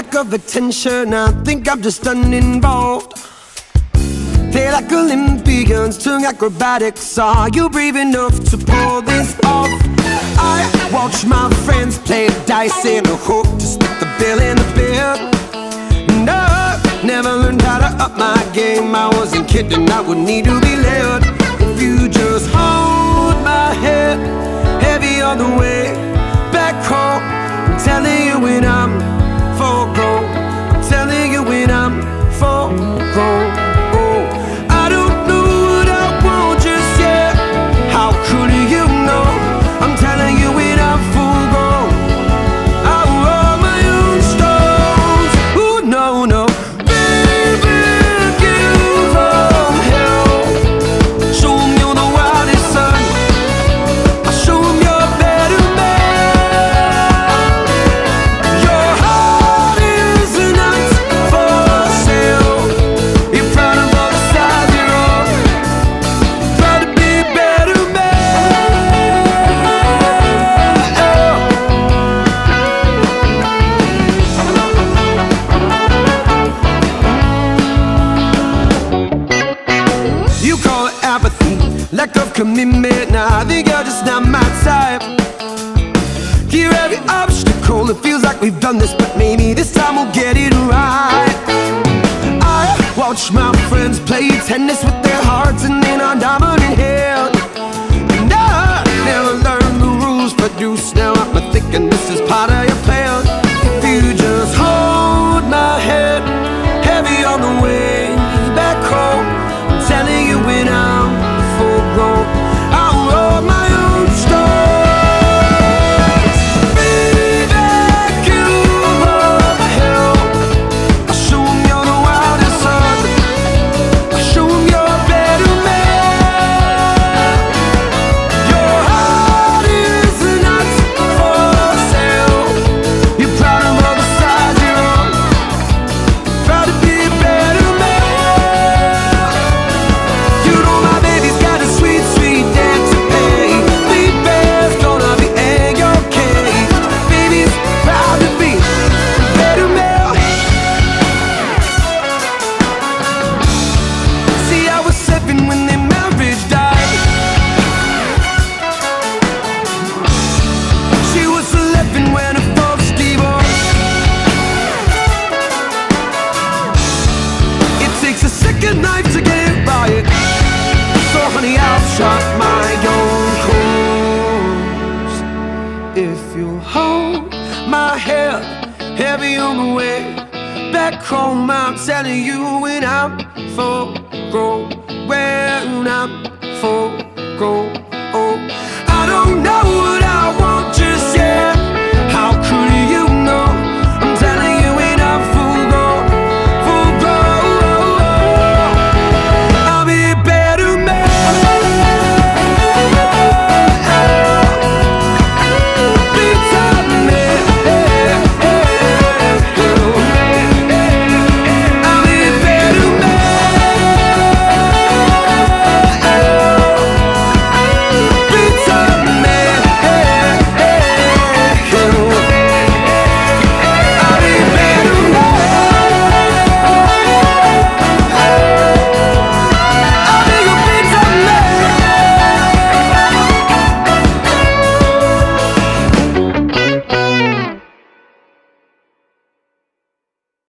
lack of attention, I think I'm just uninvolved. They're like Olympians, doing acrobatics. Are you brave enough to pull this off? I watch my friends play dice in a hook to split the bill in the bill. No, never learned how to up my game. I wasn't kidding, I would need to be apathy Lack of commitment, nah, I think you're just not my type. Clear every obstacle, it feels like we've done this But maybe this time we'll get it right. I watch my friends play tennis with their hearts And then I die home, I'm telling you when I'm full grown, when I'm full grown.